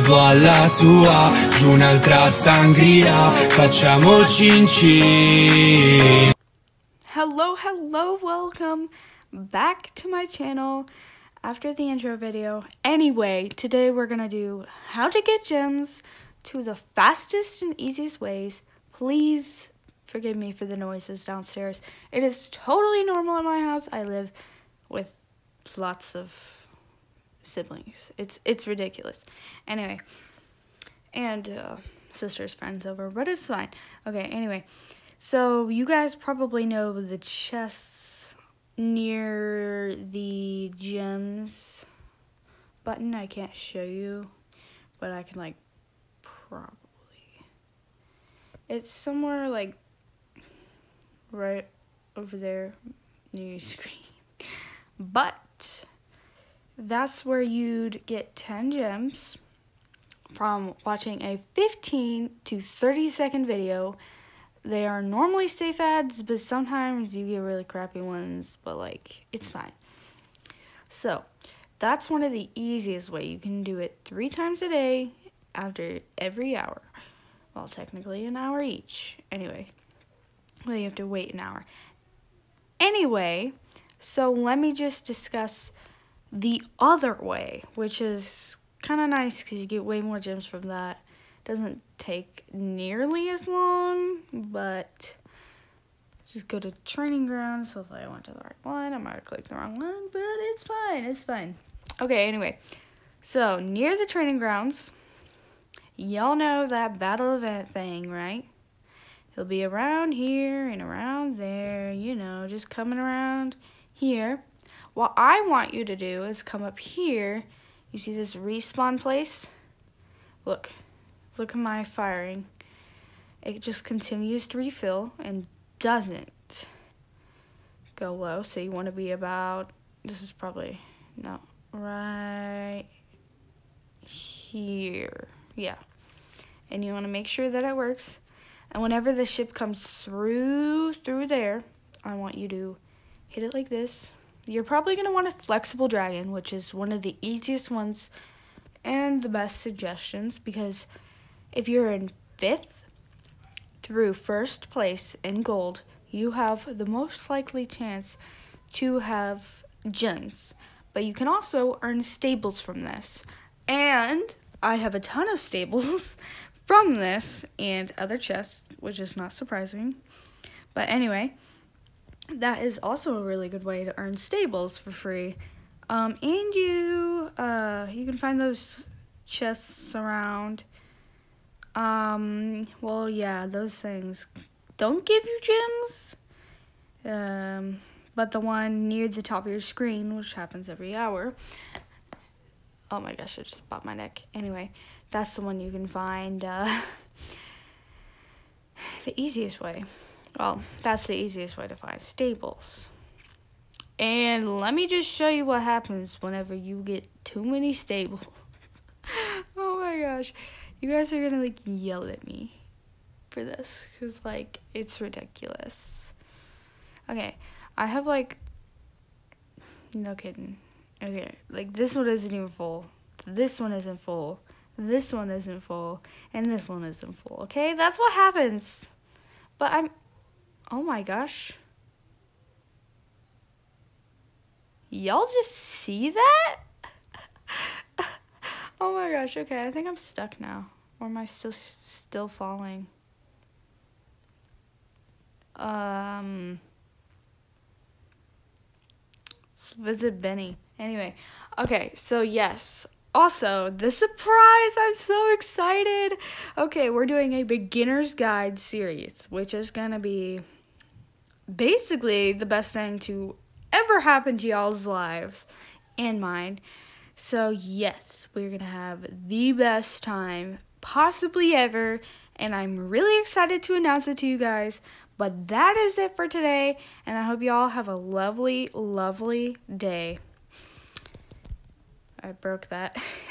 Bevo alla tua Giù un'altra sangria, facciamo cin cin Hello, hello, welcome back to my channel after the intro video. Anyway, today we're gonna do how to get gems to the fastest and easiest ways. Please forgive me for the noises downstairs. It is totally normal in my house. I live with lots of siblings. It's it's ridiculous. Anyway, and uh, sister's friends over, but it's fine. Okay. Anyway, so you guys probably know the chests near the gems button. I can't show you, but I can like probably. It's somewhere like right over there near your screen. But that's where you'd get 10 gems from watching a 15 to 30 second video. They are normally safe ads, but sometimes you get really crappy ones, but like it's fine. So, that's one of the easiest way. You can do it 3 times a day after every hour. Well, technically an hour each. Anyway, well, you have to wait an hour. Anyway, so let me just discuss the other way, which is kind of nice because you get way more gems from that. Doesn't take nearly as long, but just go to training grounds. Hopefully I went to the right one. I might have clicked the wrong one, but it's fine. It's fine. Okay, anyway. So, near the training grounds, y'all know that battle event thing, right? He'll be around here and around there, you know, just coming around here. What I want you to do is come up here. You see this respawn place? Look, look at my firing. It just continues to refill and doesn't go low. So you want to be about, this is probably, no, right here. Yeah. And you want to make sure that it works. And whenever the ship comes through, through there, I want you to hit it like this. You're probably going to want a flexible dragon, which is one of the easiest ones and the best suggestions because if you're in fifth through first place in gold, you have the most likely chance to have gems. But you can also earn stables from this. And I have a ton of stables from this and other chests, which is not surprising. But anyway, that is also a really good way to earn stables for free. Um, and you, uh, you can find those chests around. Um, well, yeah, those things don't give you gems. Um, but the one near the top of your screen, which happens every hour. Oh my gosh, I just bought my neck. Anyway, that's the one you can find, uh, the easiest way. Well, that's the easiest way to find stables. And let me just show you what happens whenever you get too many stables. oh my gosh. You guys are gonna like yell at me for this because like it's ridiculous. Okay, I have like no kidding. Okay, like this one isn't even full. This one isn't full. This one isn't full. And this one isn't full. Okay, that's what happens. But I'm Oh my gosh. Y'all just see that? oh my gosh, okay, I think I'm stuck now. Or am I still still falling? Um visit Benny. Anyway, okay, so yes. Also, the surprise! I'm so excited. Okay, we're doing a beginner's guide series, which is gonna be basically the best thing to ever happen to y'all's lives and mine. So, yes, we're going to have the best time possibly ever. And I'm really excited to announce it to you guys. But that is it for today. And I hope you all have a lovely, lovely day. I broke that.